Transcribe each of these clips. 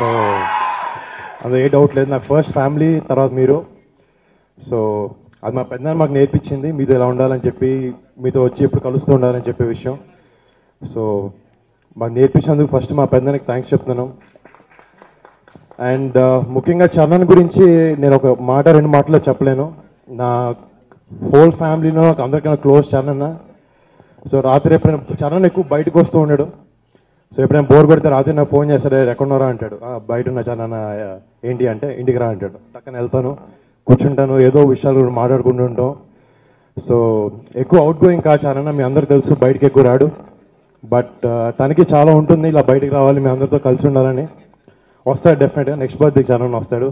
So అందులో ఏ doubt లేదు. నాకు ఫస్ట్ ఫ్యామిలీ తర్వాత మీరు. సో అది మా పెద్ద మాకు నేర్పించింది. మీతో ఎలా ఉండాలని చెప్పి మీతో వచ్చి ఎప్పుడు కలుస్తూ ఉండాలని చెప్పే విషయం. సో మాకు నేర్పించినందుకు ఫస్ట్ మా పెద్దనికి థ్యాంక్స్ చెప్తున్నాను. అండ్ uh, ముఖ్యంగా చరణ్ గురించి నేను ఒక మాట రెండు మాటలో చెప్పలేను. నా హోల్ ఫ్యామిలీలో నాకు అందరికన్నా క్లోజ్ చరణ్ సో రాత్రి ఎప్పుడైనా చరణ్ ఎక్కువ బయటకు వస్తూ ఉండడు. సో ఎప్పుడైనా బోర్ కొడితే రాత్రి నాకు ఫోన్ చేస్తాడు ఎక్కడున్నారా అంటాడు. బయట ఉన్న చాలా ఏంటి అంటే ఇంటికి రా అంటాడు. పక్కన వెళ్తాను కూర్చుంటాను ఏదో విషయాలు కూడా సో ఎక్కువ అవుట్ గోయింగ్ కా చరణ్ మీ అందరికి తెలుసు బయటికి ఎక్కువ రాడు. బట్ తనకి చాలా ఉంటుంది ఇలా బయటికి రావాలి మీ అందరితో కలిసి ఉండాలని. వస్తాడు డెఫినెట్గా నెక్స్ట్ బర్త్డే చరణ్ వస్తాడు.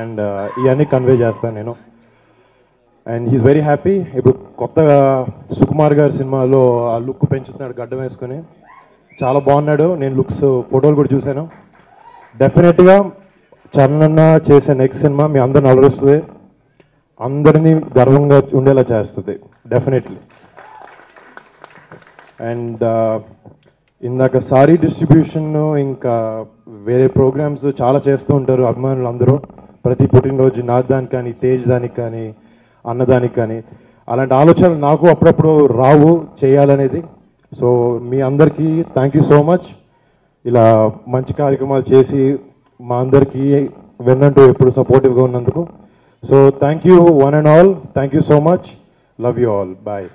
అండ్ ఇవన్నీ కన్వే చేస్తాను నేను. అండ్ హీస్ వెరీ హ్యాపీ ఇప్పుడు కొత్తగా సుకుమార్ గారి సినిమాలో ఆ లుక్ పెంచుతున్నాడు గడ్డం వేసుకుని. చాలా బాగున్నాడు. నేను లుక్స్ ఫోటోలు కూడా చూశాను. డెఫినెట్గా చరణన్న చేసే నెక్స్ట్ సినిమా మీ అందరిని అలరుస్తుంది. అందరినీ గర్వంగా ఉండేలా చేస్తుంది. డెఫినెట్లీ అండ్ uh, ఇందాక సారీ డిస్ట్రిబ్యూషన్ ఇంకా వేరే ప్రోగ్రామ్స్ చాలా చేస్తూ ఉంటారు అభిమానులు అందరూ. ప్రతి పుట్టినరోజు నాది దానికి కానీ తేజ్ దానికి కానీ అన్నదానికి కానీ. అలాంటి ఆలోచనలు నాకు అప్పుడప్పుడు రావు చేయాలనేది. సో మీ అందరికీ థ్యాంక్ యూ సో మచ్ ఇలా మంచి కార్యక్రమాలు చేసి మా అందరికీ వెన్నంటూ ఎప్పుడు సపోర్టివ్గా ఉన్నందుకు. So thank you one and all thank you so much love you all bye